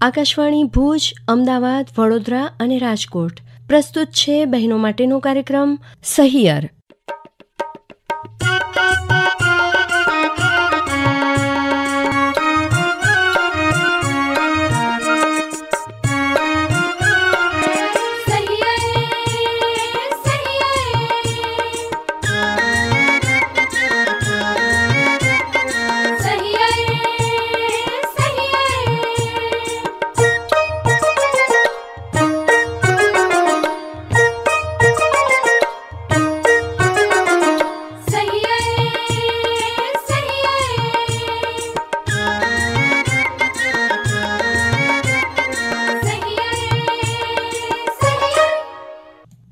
આકાશવાણી ભુજ અમદાવાદ વડોદરા અને રાજકોટ. પ્રસ્તુત છે બહેનો માટેનો કાર્યક્રમ સહિયર.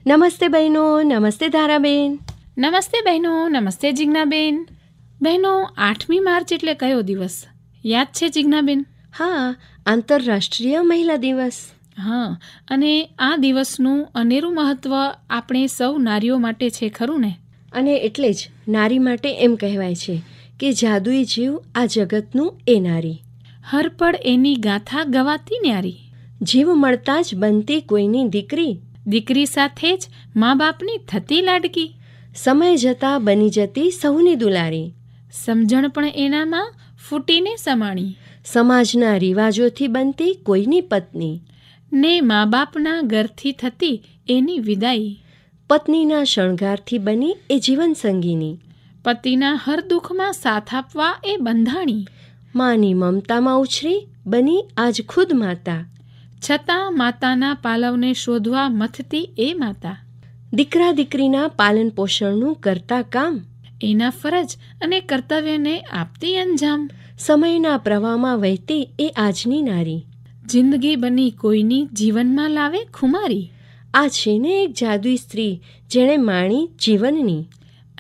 નમસ્તે બહેનો નમસ્તે ધારાબેન. નમસ્તે બહેનો નમસ્તે જિજ્ઞાબેન. બહેનો આઠમી માર્ચ એટલે કયો દિવસ? યાદ છે જિજ્ઞાબેન? હા આંતરરાષ્ટ્રીય મહિલા દિવસ. હા અને આ દિવસનું અનેરું મહત્વ આપણે સૌ નારીઓ માટે છે ખરું ને? અને એટલે જ નારી માટે એમ કહેવાય છે કે જાદુઈ જીવ આ જગતનું એ નારી. હરપળ એની ગાથા ગવાતી ન્યારી. જીવ મળતા જ બનતી કોઈની દીકરી દીકરી સાથે જ મા બાપની થતી લાડકી. સમય જતા બની જતી સૌની દુલારી. સમજણ પણ એનામાં ફૂટીને સમાણી. સમાજના રિવાજોથી બનતી કોઈની પત્ની. ને મા બાપના ઘરથી થતી એની વિદાય પત્નીના શણગારથી બની એ જીવન સંગીની. પતિના હર દુઃખમાં સાથ આપવા એ બંધાણી. માની મમતામાં ઉછરી બની આજ ખુદ માતા. છતાં માતાના પાલવને શોધવા મથતી એ માતા. દીકરા દીકરીના પાલન પોષણનું કરતા કામ. એના ફરજ અને કર્તવ્યને આપતી અંજામ. સમયના પ્રવાહમાં વહેતી એ આજની નારી. જિંદગી બની કોઈની જીવનમાં લાવે ખુમારી. આ છે ને એક જાદુઈ સ્ત્રી જેણે માણી જીવનની.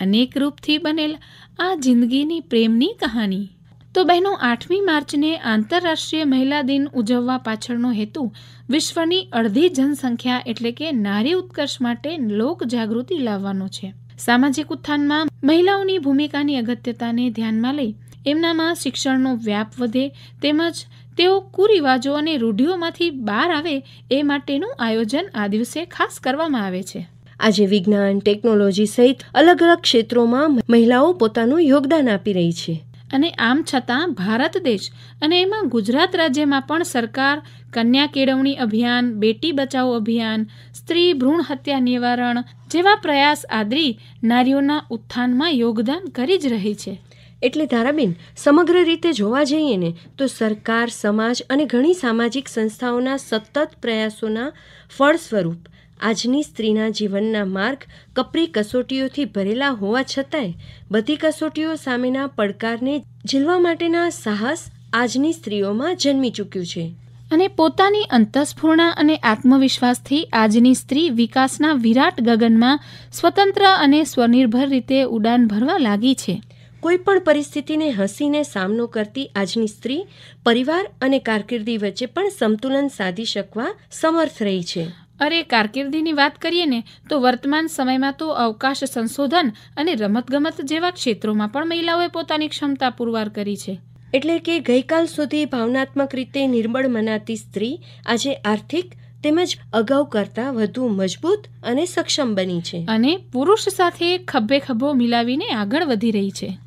અનેક રૂપથી બનેલ આ જિંદગીની પ્રેમની કહાની. તો બહેનો, આઠમી માર્ચને આંતરરાષ્ટ્રીય મહિલા દિન ઉજવવા પાછળનો હેતુ વિશ્વની અડધી જનસંખ્યા એટલે કે નારી ઉત્કર્ષ માટે લોક જાગૃતિ લાવવાનો છે. સામાજિક ઉત્થાનમાં મહિલાઓની ભૂમિકાની અગત્યતાને ધ્યાનમાં લઈ એમનામાં શિક્ષણનો વ્યાપ વધે તેમજ તેઓ કુરિવાજો અને રૂઢિઓમાંથી બહાર આવે એ માટેનું આયોજન આ દિવસે ખાસ કરવામાં આવે છે. આજે વિજ્ઞાન, ટેકનોલોજી સહિત અલગ અલગ ક્ષેત્રોમાં મહિલાઓ પોતાનું યોગદાન આપી રહી છે. અને આમ છતાં ભારત દેશ અને એમાં ગુજરાત રાજ્યમાં પણ સરકાર, કન્યા કેળવણી અભિયાન, બેટી બચાવો અભિયાન, સ્ત્રી ભ્રૂણ હત્યા નિવારણ જેવા પ્રયાસ આદરી નારીઓના ઉત્થાનમાં યોગદાન કરી જ રહી છે. એટલે ધારાબેન, સમગ્ર રીતે જોવા જઈએ ને, તો સરકાર, સમાજ અને ઘણી સામાજિક સંસ્થાઓના સતત પ્રયાસોના ફળ સ્વરૂપ આજની સ્ત્રીના જીવનના માર્ગ કપરી કસોટીઓથી ભરેલા હોવા છતાંય બધી કસોટીઓ સામેના પડકારને ઝીલવા માટેના સાહસ આજની સ્ત્રીઓમાં જન્મી ચૂક્યું છે. અને પોતાની અંતસ્ફૂર્ણા અને આત્મવિશ્વાસથી આજની સ્ત્રી વિકાસના વિરાટ ગગનમાં સ્વતંત્ર અને સ્વનિર્ભર રીતે ઉડાન ભરવા લાગી છે. કોઈ પણ પરિસ્થિતિને હસીને સામનો કરતી આજની સ્ત્રી પરિવાર અને કારકિર્દી વચ્ચે પણ સંતુલન સાધી શકવા સમર્થ રહી છે. અરે કારકિર્દીની વાત કરીએ ને તો વર્તમાન સમયમાં તો અવકાશ સંશોધન અને રમતગમત જેવા ક્ષેત્રોમાં પણ મહિલાઓએ પોતાની ક્ષમતા પુરવાર કરી છે. એટલે કે ગઈકાલ સુધી ભાવનાત્મક રીતે નિર્બળ મનાતી સ્ત્રી આજે આર્થિક તેમજ અગાઉ કરતાં વધુ મજબૂત અને સક્ષમ બની છે. અને પુરુષ સાથે ખભે ખભો મિલાવીને આગળ વધી રહી છે.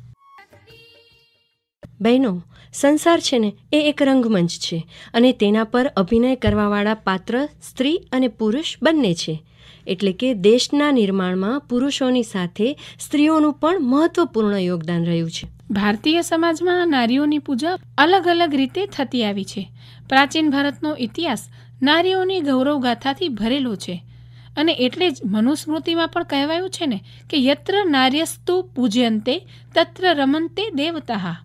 બહેનો સંસાર છે ને, એ એક રંગમંચ છે અને તેના પર અભિનય કરવાવાળા પાત્ર સ્ત્રી અને પુરુષ બંને છે. એટલે કે દેશના નિર્માણમાં પુરુષોની સાથે સ્ત્રીઓનું પણ મહત્વપૂર્ણ યોગદાન રહ્યું છે. ભારતીય સમાજમાં નારીઓની પૂજા અલગ અલગ રીતે થતી આવી છે. પ્રાચીન ભારતનો ઇતિહાસ નારીઓની ગૌરવ ગાથાથી ભરેલો છે. અને એટલે જ મનુસ્મૃતિમાં પણ કહેવાયું છે ને કે યત્ર નાર્યસ્તુ પૂજ્યંતે, તત્ર રમંતે દેવતા.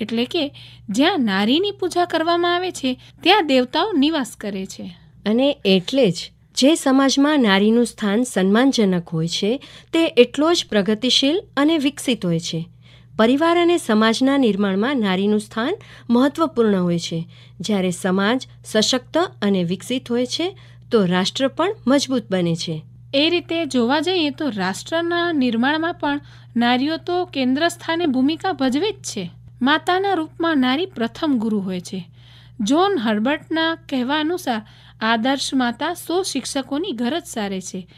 એટલે કે જ્યાં નારીની પૂજા કરવામાં આવે છે ત્યાં દેવતાઓ નિવાસ કરે છે. અને એટલે જ જે સમાજમાં નારીનું સ્થાન સન્માનજનક હોય છે તે એટલો જ પ્રગતિશીલ અને વિકસિત હોય છે. પરિવાર અને સમાજના નિર્માણમાં નારીનું સ્થાન મહત્વપૂર્ણ હોય છે. જ્યારે સમાજ સશક્ત અને વિકસિત હોય છે તો રાષ્ટ્ર પણ મજબૂત બને છે. એ રીતે જોવા જઈએ તો રાષ્ટ્રના નિર્માણમાં પણ નારીઓ તો કેન્દ્ર સ્થાને ભૂમિકા ભજવે જ છે. માતાના રૂપમાં નારી પ્રથમ ગુરુ હોય છે. જોન હર્બર્ટના કહેવા અનુસાર આદર્શ માતા સો શિક્ષકોની ગરજ સારે છે.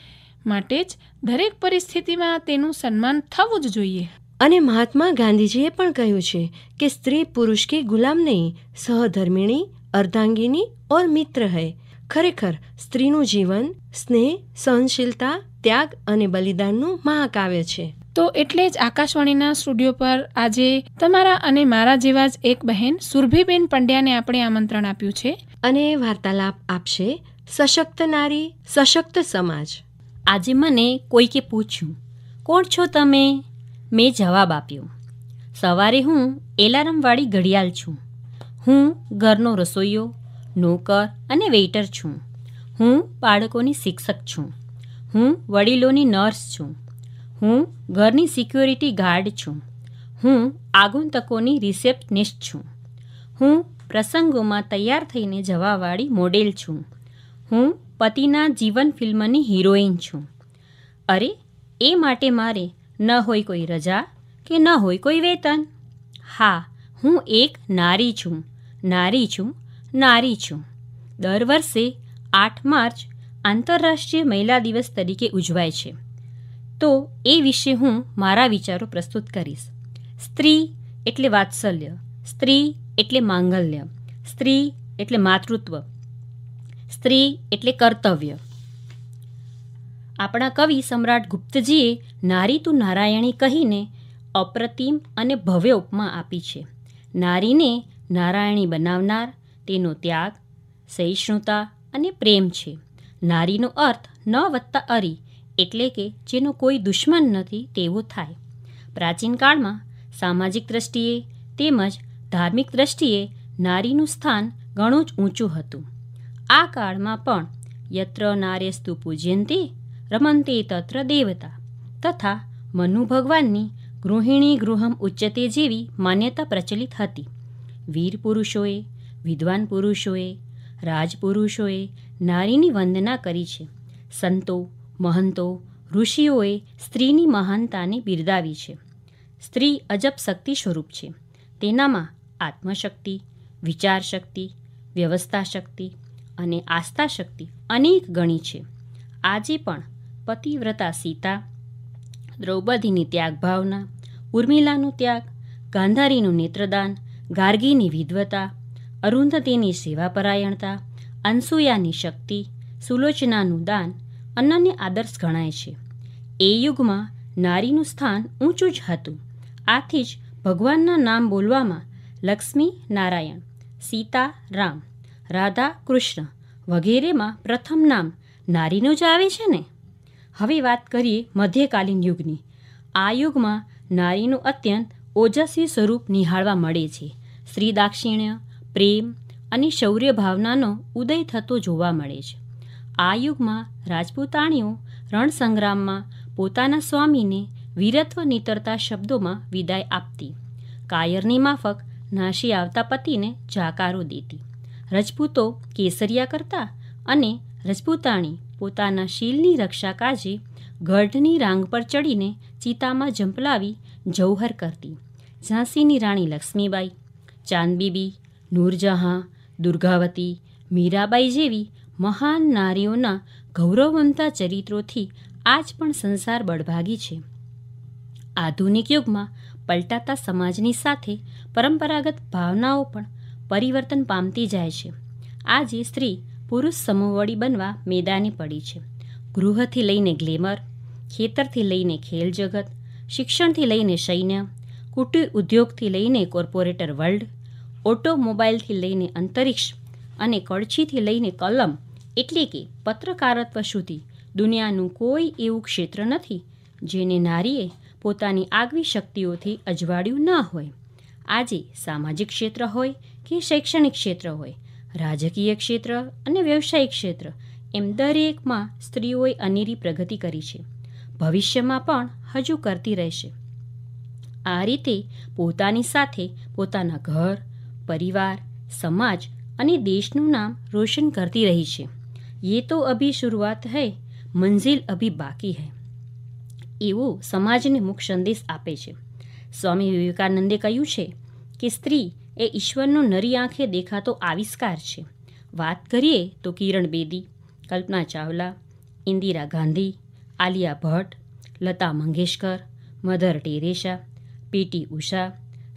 માટે જ દરેક પરિસ્થિતિમાં તેનું સન્માન થવું જ જોઈએ. અને મહાત્મા ગાંધીજીએ પણ કહ્યું છે કે સ્ત્રી પુરુષ કે ગુલામ નહીં, સહધર્મિણી, અર્ધાંગિની ઓર મિત્ર હૈ. ખરેખર સ્ત્રીનું જીવન, સ્નેહ, સહનશીલતા, ત્યાગ અને બલિદાનનું મહાકાવ્ય છે. તો એટલે જ આકાશવાણીના સ્ટુડિયો પર આજે તમારા અને મારા જેવા જ એક બહેન સુરભીબેન પંડ્યાને આપણે આમંત્રણ આપ્યું છે. અને વાર્તાલાપ આપશે સશક્ત નારી સશક્ત સમાજ. આજે મને કોઈકે પૂછ્યું કોણ છો તમે? મેં જવાબ આપ્યો સવારે હું એલાર્મવાળી ઘડિયાળ છું. હું ઘરનો રસોઈયો નોકર અને વેઇટર છું. હું બાળકોની શિક્ષક છું. હું વડીલોની નર્સ છું. હું ઘરની સિક્યોરિટી ગાર્ડ છું. હું આગંતકોની રિસેપ્શનિસ્ટ છું. હું પ્રસંગોમાં તૈયાર થઈને જવાવાળી મોડેલ છું. હું પતિના જીવન ફિલ્મની હિરોઈન છું. અરે, એ માટે મારે ન હોય કોઈ રજા કે ન હોય કોઈ વેતન? હા, હું એક નારી છું. નારી છું નારી છું. દર વર્ષે આઠ માર્ચ આંતરરાષ્ટ્રીય મહિલા દિવસ તરીકે ઉજવાય છે. તો એ વિશે હું મારા વિચારો પ્રસ્તુત કરીશ. સ્ત્રી એટલે વાત્સલ્ય, સ્ત્રી એટલે માંગલ્ય, સ્ત્રી એટલે માતૃત્વ, સ્ત્રી એટલે કર્તવ્ય. આપણા કવિ સમ્રાટ ગુપ્તજીએ નારી તું નારાયણી કહીને અપ્રતિમ અને ભવ્ય ઉપમા આપી છે. નારીને નારાયણી બનાવનાર, તેનો ત્યાગ, સહિષ્ણુતા અને પ્રેમ છે. નારીનો અર્થ ન વત્તા અરી એટલે કે જેનો કોઈ દુશ્મન નથી તેવો થાય. પ્રાચીન કાળમાં સામાજિક દ્રષ્ટિએ તેમજ ધાર્મિક દ્રષ્ટિએ નારીનું સ્થાન ઘણું જ ઊંચું હતું. આ કાળમાં પણ યત્ર નાર્યસ્તુ પૂજ્યંતે રમંતે, તત્ર, દેવતા તથા મનુ ભગવાનની ગૃહિણી ગૃહમ ઉચ્ચતે જેવી માન્યતા પ્રચલિત હતી. વીર પુરુષોએ, વિદ્વાન પુરુષોએ રાજપુરુષોએ નારીની વંદના કરી છે. સંતો મહંતો, ઋષિઓએ સ્ત્રીની મહાનતાને બિરદાવી છે. સ્ત્રી અજબ શક્તિ સ્વરૂપ છે. તેનામાં આત્મશક્તિ વિચાર શક્તિ વ્યવસ્થા શક્તિ અને આસ્થા શક્તિ અનેક ગણી છે. આજે પણ પતિવ્રતા સીતા, દ્રૌપદીની ત્યાગ ભાવના ઉર્મિલાનું ત્યાગ, ગાંધારીનું નેત્રદાન, ગાર્ગીની વિદ્વતા અરુંધતીની સેવાપરાયણતા, અનસુયાની શક્તિ, સુલોચનાનું દાન અનન્ય આદર્શ ગણાય છે. એ યુગમાં નારીનું સ્થાન ઊંચું જ હતું. આથી જ ભગવાનના નામ બોલવામાં લક્ષ્મી નારાયણ, સીતા રામ, રાધા કૃષ્ણ વગેરેમાં પ્રથમ નામ નારીનું જ આવે છે ને? હવે વાત કરીએ મધ્યકાલીન યુગની. આ યુગમાં નારીનું અત્યંત ઓજસ્વી સ્વરૂપ નિહાળવા મળે છે. સ્ત્રી દાક્ષિણ્ય પ્રેમ અને શૌર્ય ભાવનાનો ઉદય થતો જોવા મળે છે. આ યુગમાં રાજપૂતાણીઓ રણસંગ્રામમાં પોતાના સ્વામીને વીરત્વ નીતરતા શબ્દોમાં વિદાય આપતી. કાયરની માફક નાશી આવતા પતિને જાકારો દેતી. રજપૂતો કેસરિયા કરતા અને રજપૂતાણી પોતાના શીલની રક્ષા કાજે ગઢની રાંગ પર ચડીને ચિતામાં ઝંપલાવી જૌહર કરતી. ઝાંસીની રાણી લક્ષ્મીબાઈ, ચાંદબીબી, નૂરજહાં, દુર્ગાવતી, મીરાબાઈ જેવી મહાન નારીઓના ગૌરવવંતા ચરિત્રોથી આજ પણ સંસાર બળભાગી છે. આધુનિક યુગમાં પલટાતા સમાજની સાથે પરંપરાગત ભાવનાઓ પણ પરિવર્તન પામતી જાય છે. આજે સ્ત્રી પુરુષ સમૂહવળી બનવા મેદાને પડી છે. ગૃહથી લઈને ગ્લેમર, ખેતરથી લઈને ખેલ જગત, શિક્ષણથી લઈને સૈન્ય, કુટીર ઉદ્યોગથી લઈને કોર્પોરેટર વર્લ્ડ, ઓટોમોબાઈલથી લઈને અંતરિક્ષ અને કળછીથી લઈને કલમ એટલે કે પત્રકારત્વ સુધી. દુનિયાનું કોઈ એવું ક્ષેત્ર નથી, જેને નારીએ પોતાની આગવી શક્તિઓથી અજવાળ્યું ન હોય. આજે સામાજિક ક્ષેત્ર હોય કે શૈક્ષણિક ક્ષેત્ર હોય, રાજકીય ક્ષેત્ર અને વ્યવસાયિક ક્ષેત્ર, એમ દરેકમાં સ્ત્રીઓએ અનેરી પ્રગતિ કરી છે. ભવિષ્યમાં પણ હજુ કરતી રહેશે. આ રીતે પોતાની સાથે પોતાના ઘર, પરિવાર, સમાજ અને દેશનું નામ રોશન કરતી રહી છે. ये તો અભી શરૂઆત હૈ મંઝિલ અભી બાકી હૈ એવો સમાજને મુખ સંદેશ આપે છે સ્વામી વિવેકાનંદે કહ્યું છે કે સ્ત્રી એ ઈશ્વરનો નરી આંખે દેખાતો આવિષ્કાર છે વાત કરીએ તો Kiran Bedi Kalpana Chawla Indira Gandhi Alia Bhatt Lata Mangeshkar Mother Teresa PT Usha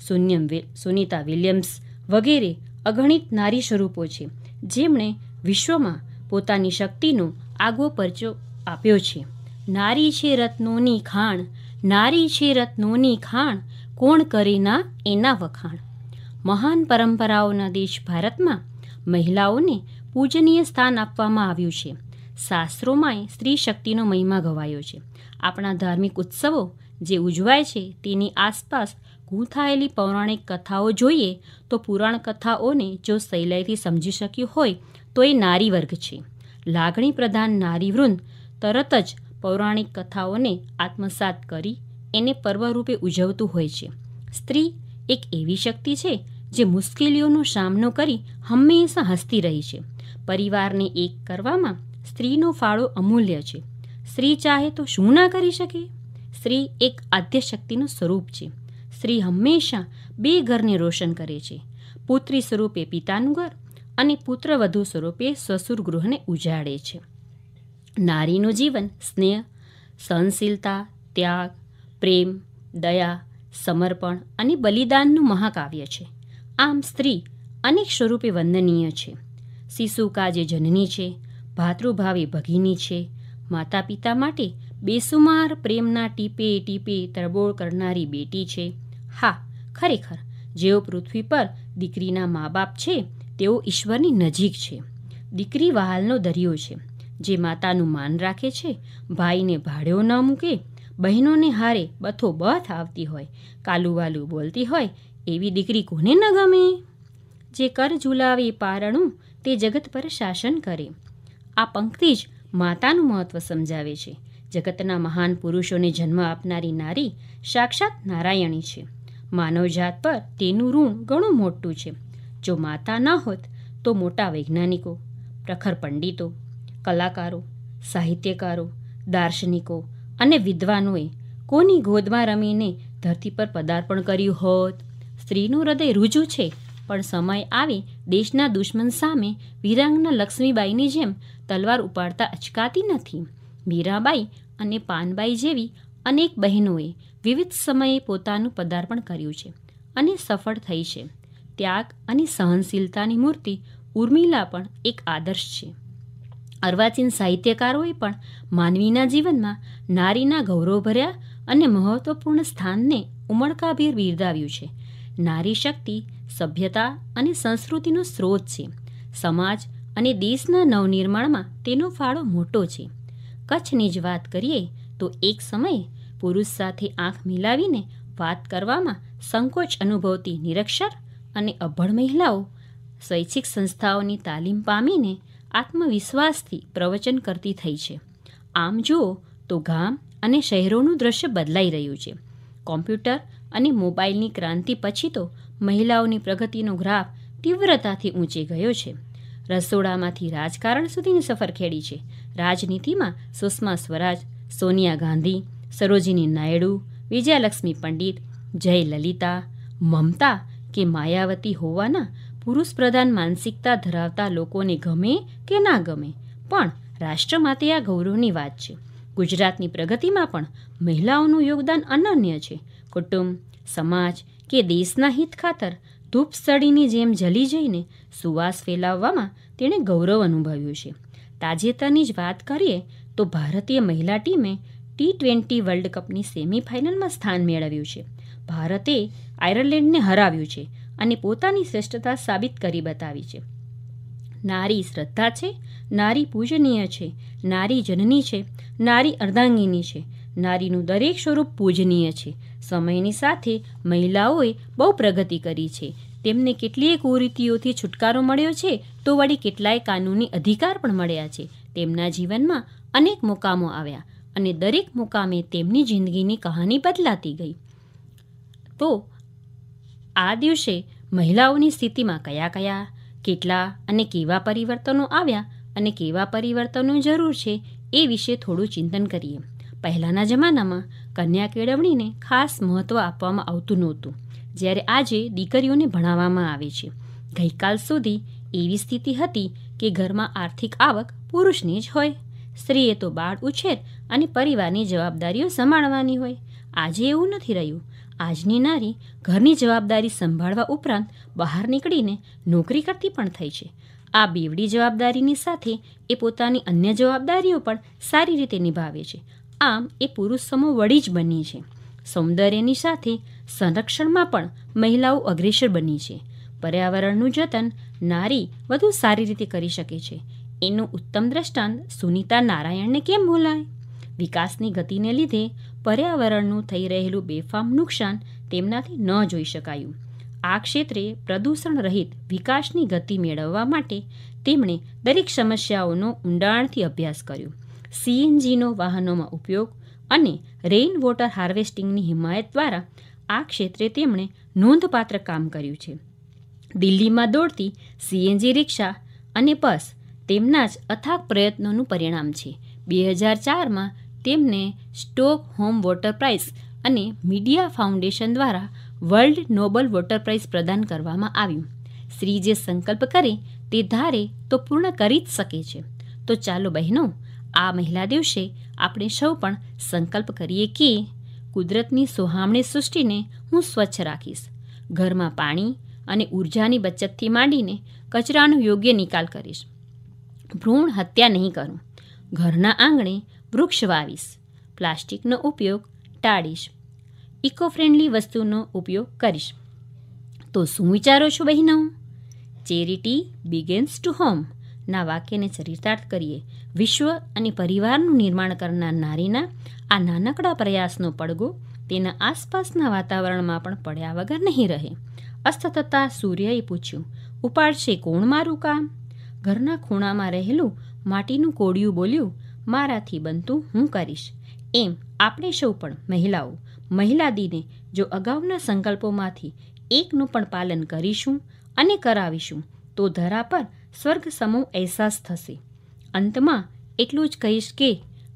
સુન્યમ Sunita Williams વગેરે અગણિત નારી સ્વરૂપો છે જેમણે વિશ્વમાં પોતાની શક્તિનો આગવો પરચો આપ્યો છે. નારી છે રત્નોની ખાણ, નારી છે રત્નોની ખાણ, કોણ કરે ના એના વખાણ. મહાન પરંપરાઓના દેશ ભારતમાં મહિલાઓને પૂજનીય સ્થાન આપવામાં આવ્યું છે. શાસ્ત્રોમાંય સ્ત્રી શક્તિનો મહિમા ગવાયો છે. આપણા ધાર્મિક ઉત્સવો જે ઉજવાય છે તેની આસપાસ ગૂંથાયેલી પૌરાણિક કથાઓ જોઈએ તો પુરાણ કથાઓને જો સહેલાઈથી સમજી શક્યું હોય તો એ નારી વર્ગ છે. લાગણી પ્રધાન નારીવૃંદ તરત જ પૌરાણિક કથાઓને આત્મસાત કરી એને પર્વરૂપે ઉજવતું હોય છે. સ્ત્રી એક એવી શક્તિ છે જે મુશ્કેલીઓનો સામનો કરી હંમેશા હસતી રહી છે. પરિવારને એક કરવામાં સ્ત્રીનો ફાળો અમૂલ્ય છે. સ્ત્રી ચાહે તો શું ના કરી શકે? સ્ત્રી એક આદ્ય શક્તિનું સ્વરૂપ છે. સ્ત્રી હંમેશા બે ઘરને રોશન કરે છે. પુત્રી સ્વરૂપે પિતાનું ઘર અને પુત્રવધુ સ્વરૂપે સસુર ગૃહને ઉજાડે છે. નારીનું જીવન સ્નેહ, સહનશીલતા, ત્યાગ, પ્રેમ, દયા, સમર્પણ અને બલિદાનનું મહાકાવ્ય છે. આમ સ્ત્રી અનેક સ્વરૂપે વંદનીય છે. શિશુ કાજે જનની છે, ભાતૃભાવે ભગીની છે. માતા પિતા માટે બેસુમાર પ્રેમના ટીપે ટીપે તરબોળ કરનારી બેટી છે. હા, ખરેખર, જેઓ પૃથ્વી પર દીકરીના મા બાપ છે તેઓ ઈશ્વરની નજીક છે. દીકરી વહાલનો દરિયો છે, જે માતાનું માન રાખે છે. ભાઈને ભાડ્યો ન મૂકે, બહેનોને હારે બથો બથ આવતી હોય, કાલુવાલું બોલતી હોય, એવી દીકરી કોને ન ગમે? જે કર ઝુલાવે પારણું, તે જગત પર શાસન કરે. આ પંક્તિ જ માતાનું મહત્વ સમજાવે છે. જગતના મહાન પુરુષોને જન્મ આપનારી નારી સાક્ષાત નારાયણી છે. માનવજાત પર તેનું ઋણ ઘણું મોટું છે. જો માતા ન હોત તો મોટા વૈજ્ઞાનિકો, પ્રખર પંડિતો, કલાકારો, સાહિત્યકારો, દાર્શનિકો અને વિદ્વાનોએ કોની ગોદમાં રમીને ધરતી પર પદાર્પણ કર્યું હોત? સ્ત્રીનું હૃદય રૂજુ છે, પણ સમય આવે દેશના દુશ્મન સામે વીરાંગના લક્ષ્મીબાઈની જેમ તલવાર ઉપાડતા અચકાતી નથી. મીરાબાઈ અને પાનબાઈ જેવી અનેક બહેનોએ વિવિધ સમયે પોતાનું પદાર્પણ કર્યું છે અને સફળ થઈ છે. ત્યાગ અને સહનશીલતાની મૂર્તિ ઉર્મિલા પણ એક આદર્શ છે. અર્વાચીન સાહિત્યકારોએ પણ માનવીના જીવનમાં નારીના ગૌરવભર્યા અને મહત્વપૂર્ણ સ્થાનને ઉમળકાભેર બિરદાવ્યું છે. નારી શક્તિ, સભ્યતા અને સંસ્કૃતિનો સ્ત્રોત છે. સમાજ અને દેશના નવનિર્માણમાં તેનો ફાળો મોટો છે. કચ્છની જ વાત કરીએ તો એક સમયે પુરુષ સાથે આંખ મિલાવીને વાત કરવામાં સંકોચ અનુભવતી નિરક્ષર અને અભણ મહિલાઓ સ્વૈચ્છિક સંસ્થાઓની તાલીમ પામીને આત્મવિશ્વાસથી પ્રવચન કરતી થઈ છે. આમ જુઓ તો ગામ અને શહેરોનું દ્રશ્ય બદલાઈ રહ્યું છે. કોમ્પ્યુટર અને મોબાઈલની ક્રાંતિ પછી તો મહિલાઓની પ્રગતિનો ગ્રાફ તીવ્રતાથી ઊંચે ગયો છે. રસોડામાંથી રાજકારણ સુધીની સફર ખેડી છે. રાજનીતિમાં સુષ્મા સ્વરાજ, સોનિયા ગાંધી, સરોજિની નાયડુ, વિજયાલક્ષ્મી પંડિત, જય લલિતા, મમતા કે માયાવતી હોવાના પુરુષ પ્રધાન માનસિકતા ધરાવતા લોકોને ગમે કે ના ગમે, પણ રાષ્ટ્ર માટે આ ગૌરવની વાત છે. ગુજરાતની પ્રગતિમાં પણ મહિલાઓનું યોગદાન અનન્ય છે. કુટુંબ, સમાજ કે દેશના હિત ખાતર ધૂપ સળીની જેમ જલી જઈને સુવાસ ફેલાવવામાં તેણે ગૌરવ અનુભવ્યું છે. તાજેતરની જ વાત કરીએ તો ભારતીય મહિલા ટીમે ટી ટ્વેન્ટી વર્લ્ડ કપની સેમીફાઇનલમાં સ્થાન મેળવ્યું છે. ભારતે આયર્લેન્ડને હરાવ્યું છે અને પોતાની શ્રેષ્ઠતા સાબિત કરી બતાવી છે. નારી શ્રદ્ધા છે, નારી પૂજનીય છે, નારી જનની છે, નારી અર્ધાંગિની છે, નારીનું દરેક સ્વરૂપ પૂજનીય છે. સમયની સાથે મહિલાઓએ બહુ પ્રગતિ કરી છે. તેમને કેટલીય કુરીતિઓથી છુટકારો મળ્યો છે તો વળી કેટલાય કાનૂની અધિકાર પણ મળ્યા છે. તેમના જીવનમાં અનેક મુકામો આવ્યા અને દરેક મુકામે તેમની જિંદગીની કહાની બદલાતી ગઈ. તો આ દિવસે મહિલાઓની સ્થિતિમાં કયા કયા, કેટલા અને કેવા પરિવર્તનો આવ્યા અને કેવા પરિવર્તનો જરૂર છે એ વિશે થોડું ચિંતન કરીએ. પહેલાંના જમાનામાં કન્યા કેળવણીને ખાસ મહત્ત્વ આપવામાં આવતું નહોતું, જ્યારે આજે દીકરીઓને ભણાવવામાં આવે છે. ગઈકાલ સુધી એવી સ્થિતિ હતી કે ઘરમાં આર્થિક આવક પુરુષની જ હોય, સ્ત્રીએ તો બાળ ઉછેર અને પરિવારની જવાબદારીઓ સંભાળવાની હોય. આજે એવું નથી રહ્યું. આજની નારી ઘરની જવાબદારી સંભાળવા ઉપરાંત બહાર નીકળીને નોકરી કરતી પણ થઈ છે. આ બેવડી જવાબદારીની સાથે એ પોતાની અન્ય જવાબદારીઓ પણ સારી રીતે નિભાવે છે. આમ એ પુરુષ સમૂહ વળી જ બની છે. સૌંદર્યની સાથે સંરક્ષણમાં પણ મહિલાઓ અગ્રેસર બની છે. પર્યાવરણનું જતન નારી વધુ સારી રીતે કરી શકે છે. એનું ઉત્તમ દ્રષ્ટાંત સુનીતા નારાયણને કેમ ભૂલાય? વિકાસની ગતિને લીધે પર્યાવરણનું થઈ રહેલું બેફામ નુકસાન તેમનાથી ન જોઈ શકાયું. આ ક્ષેત્રે પ્રદૂષણ રહિત વિકાસની ગતિ મેળવવા માટે તેમણે દરેક સમસ્યાઓનો ઊંડાણથી અભ્યાસ કર્યો. સીએનજીનો વાહનોમાં ઉપયોગ અને રેઇન વોટર હાર્વેસ્ટિંગની હિમાયત દ્વારા આ ક્ષેત્રે તેમણે નોંધપાત્ર કામ કર્યું છે. દિલ્હીમાં દોડતી સીએનજી રિક્ષા અને બસ તેમના જ અથાગ પ્રયત્નોનું પરિણામ છે. બે હજાર ચારમાં તેમને સ્ટોક હોમ વોટર પ્રાઇઝ અને મીડિયા ફાઉન્ડેશન દ્વારા વર્લ્ડ નોબલ વોટર પ્રાઇઝ પ્રદાન કરવામાં આવ્યું. શ્રી જે સંકલ્પ કરે તે ધારે તો પૂર્ણ કરી જ શકે છે. તો ચાલો બહેનો, આ મહિલા દિવસે આપણે સૌ પણ સંકલ્પ કરીએ કે કુદરતની સોહામણી સૃષ્ટિને હું સ્વચ્છ રાખીશ. ઘરમાં પાણી અને ઉર્જાની બચતથી માંડીને કચરાનો યોગ્ય નિકાલ કરીશ. ભ્રૂણ હત્યા નહીં કરું. ઘરના આંગણે વૃક્ષ વાવીશ. પ્લાસ્ટિકનો ઉપયોગ ટાળીશ. ઇકો ફ્રેન્ડલી વસ્તુનો ઉપયોગ કરીશ. તો શું વિચારો છો બહેનો? ચેરિટી બિગેન્સ ટુ હોમ ના વાક્યને ચરિતાર્થ કરીએ. વિશ્વ અને પરિવારનું નિર્માણ કરનાર નારીના આ નાનકડા પ્રયાસનો પડગો તેના આસપાસના વાતાવરણમાં પણ પડ્યા વગર નહીં રહે. અસ્ત થતાં સૂર્યએ પૂછ્યું, ઉપાડશે કોણ મારું કામ? ઘરના ખૂણામાં રહેલું માટીનું કોડિયું બોલ્યું મારાથી બનતું હું કરીશ એમ આપણે સૌ પણ મહિલાઓ મહિલા દિને જો અગાઉના સંકલ્પોમાંથી એકનું પણ પાલન કરીશું અને કરાવીશું તો ધરા પર સ્વર્ગ સમો અહેસાસ થશે અંતમાં એટલું જ કહીશ કે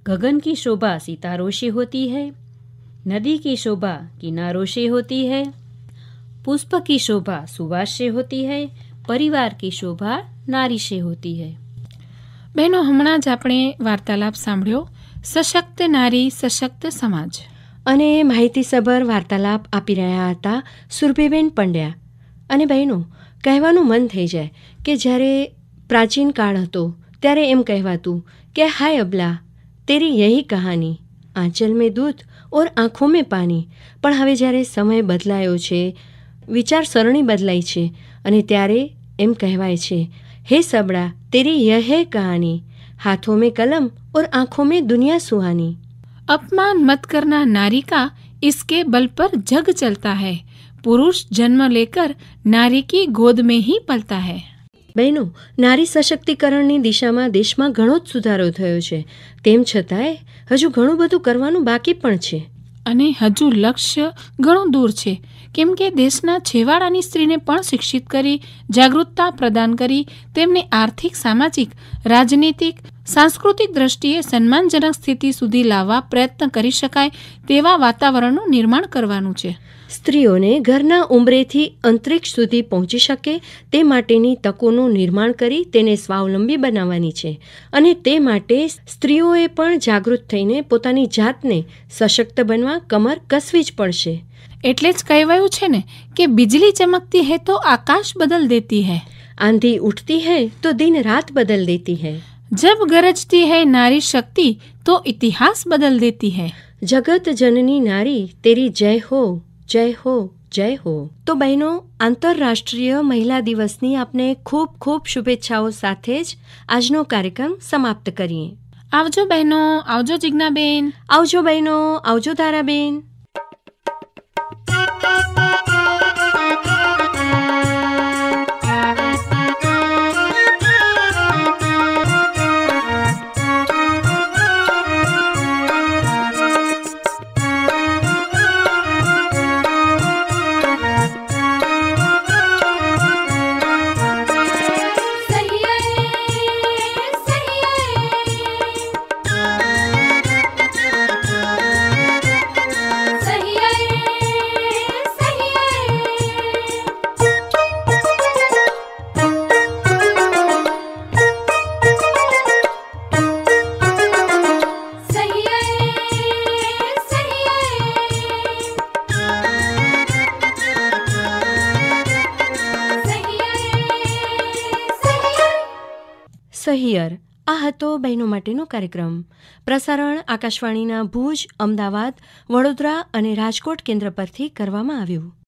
ગગન કી શોભા સિતારો સે હોતી હૈ નદી की शोभा किनारों से होती है पुष्प की शोभा सुवास से होती है परिवार की शोभा नारी से होती है બહેનો હમણાં જ આપણે વાર્તાલાપ સાંભળ્યો. સશક્ત નારી, સશક્ત સમાજ. અને માહિતીસભર વાર્તાલાપ આપી રહ્યા હતા સુરભીબેન પંડ્યા. અને બહેનો, કહેવાનું મન થઈ જાય કે જ્યારે પ્રાચીન કાળ હતો, ત્યારે એમ કહેવાતું કે, હાય અબલા, તેરી યહી કહાની. આંચલ મેં દૂધ ઓર આંખો મેં પાણી પણ હવે જ્યારે સમય બદલાયો છે વિચારસરણી બદલાઈ છે અને ત્યારે એમ કહેવાય છે, હે સબડા તેરી યહ હૈ કહાની હાથોं में कलम और आंखों में दुनिया सुहानी अपमान मत करना नारी का इसके बल पर जग चलता है पुरुष जन्म लेकर नारी की गोद में ही पलता है બહેનો નારી સશક્તિકરણની દિશામાં દેશમાં ઘણો જ સુધારો થયો છે તેમ છતાંય હજુ ઘણું બધું કરવાનું બાકી પણ છે અને હજુ લક્ષ્ય ઘણું દૂર છે કેમ કે દેશના છેવાડાની સ્ત્રીને પણ શિક્ષિત કરી, જાગૃતતા પ્રદાન કરી, તેમને આર્થિક, સામાજિક, રાજનીતિક, સાંસ્કૃતિક દ્રષ્ટિએ સન્માનજનક સ્થિતિ સુધી લાવવા પ્રયત્ન કરી શકાય તેવા વાતાવરણનું નિર્માણ કરવાનું છે. સ્ત્રીઓને ઘરના ઉંબરેથી અંતરિક્ષ સુધી પહોંચી શકે તે માટેની તકોનું નિર્માણ કરી તેને સ્વાવલંબી બનાવવાની છે અને તે માટે સ્ત્રીઓએ પણ જાગૃત થઈને પોતાની જાતને સશક્ત બનવા કમર કસવી જ પડશે. એટલે જ કહેવાયું છે ને કે બિજલી ચમકતી હૈ તો આકાશ બદલ દેતી હૈ. આંધી ઉઠતી હૈ તો દિન રાત બદલ દેતી હૈ. જબ ગરજતી હૈ નારી શક્તિ તો ઇતિહાસ બદલ દેતી હૈ. જગત જનની નારી તેરી જય હો જય હો જય હો. તો બહેનો આંતરરાષ્ટ્રીય મહિલા દિવસની આપને ખૂબ ખૂબ શુભેચ્છાઓ સાથે જ આજનો કાર્યક્રમ સમાપ્ત કરીએ. આવજો બહેનો આવજો જિજ્ઞાબેન. આવજો બહેનો આવજો તારાબેન. બહેનો માટેનો કાર્યક્રમ. પ્રસારણ આકાશવાણીના ભુજ અમદાવાદ વડોદરા અને રાજકોટ કેન્દ્ર પરથી કરવામાં આવ્યું.